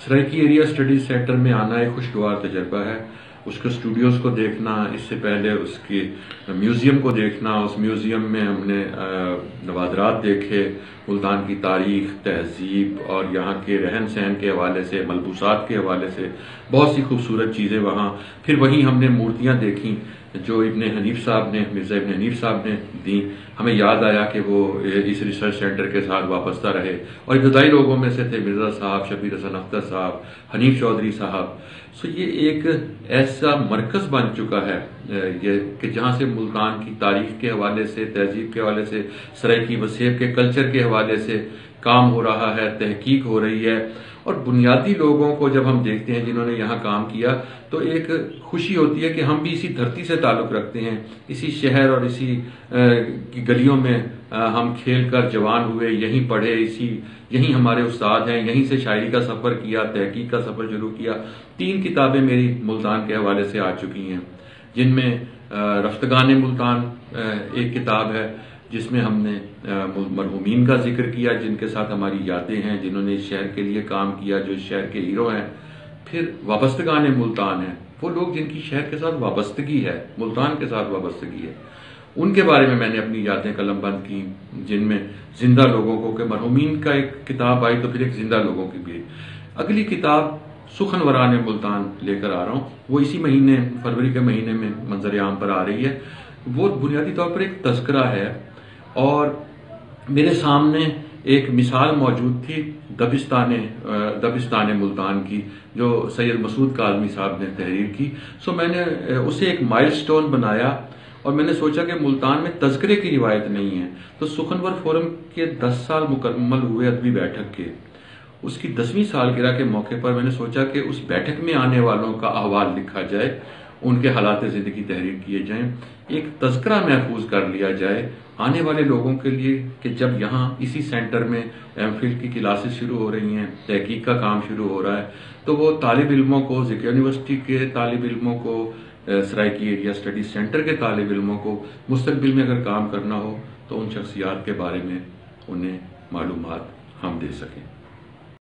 Saraiki area studies centre में आना एक खुशगवार तजर्बा है। उसके स्टूडियोज को देखना, इससे पहले उसके म्यूज़ियम को देखना। उस म्यूज़ियम में हमने नवादरात देखे, मुल्तान की तारीख, तहजीब और यहाँ के रहन सहन के हवाले से, मलबूसात के हवाले से, बहुत सी खूबसूरत चीज़ें वहाँ। फिर वहीं हमने मूर्तियाँ देखी। जो इबन हनीफ साहब ने, मिर्ज़ा इबन हनीफ साहब ने दी, हमें याद आया कि वो इस रिसर्च सेंटर के साथ वाबस्ता रहे। और इब्तदाई लोगों में से थे मिर्ज़ा साहब शबीर हसन अख्तर साहब, हनीफ चौधरी साहब। सो ये एक ऐसा मरकज़ बन चुका है ये कि जहाँ से मुल्तान की तारीख के हवाले से, तहजीब के हवाले से, सराय की वसेब के कल्चर के हवाले से काम हो रहा है, तहकीक हो रही है। और बुनियादी लोगों को जब हम देखते हैं जिन्होंने यहाँ काम किया तो एक खुशी होती है कि हम भी इसी धरती से ताल्लुक़ रखते हैं। इसी शहर और इसी की गलियों में हम खेल कर जवान हुए, यहीं पढ़े, इसी, यहीं हमारे उस्ताद हैं, यहीं से शायरी का सफ़र किया, तहकीक का सफ़र शुरू किया। तीन किताबें मेरी मुल्तान के हवाले से आ चुकी हैं, जिनमें रफ्तगान मुल्तान एक किताब है जिसमें हमने मरहूमिन का ज़िक्र किया, जिनके साथ हमारी यादें हैं, जिन्होंने इस शहर के लिए काम किया, जो इस शहर के हीरो हैं, फिर वाबस्तगान मुल्तान है। वो लोग जिनकी शहर के साथ वाबस्तगी है, मुल्तान के साथ वाबस्तगी है। उनके बारे में मैंने अपनी यादें कलम बंद की, जिनमें ज़िंदा लोगों को के मरहूमिन का एक किताब आई तो फिर एक ज़िंदा लोगों की भी। अगली किताब सुखन वरान मुल्तान लेकर आ रहा हूँ। वो इसी महीने, फरवरी के महीने में मंजर आम पर आ रही है। वो बुनियादी तौर पर एक तस्करा है और मेरे सामने एक मिसाल मौजूद थी दबिस्तान दबिस्तान मुल्तान की, जो सैयद मसूद काजमी साहब ने तहरीर की। सो मैंने उसे एक माइलस्टोन बनाया और मैंने सोचा कि मुल्तान में तस्करे की रिवायत नहीं है। तो सुखनवर फोरम के दस साल मुकम्मल हुए अदबी बैठक के, उसकी दसवीं सालगिरह के मौके पर मैंने सोचा कि उस बैठक में आने वालों का अहवाल लिखा जाए उनके हालात ज़िंदगी तहरीर किए जाएँ। एक तस्करा महफूज कर लिया जाए आने वाले लोगों के लिए कि जब यहाँ इसी सेंटर में एम की क्लासेस शुरू हो रही हैं, तहकीक का काम शुरू हो रहा है तो वो तालब इलमों को जिक यूनिवर्सिटी के तालब इलमों को सराइकी एरिया स्टडी सेंटर के तालब इलमों को मुस्तबिल में अगर काम करना हो तो उन शख्सियात के बारे में उन्हें मालूम हम दे सकें।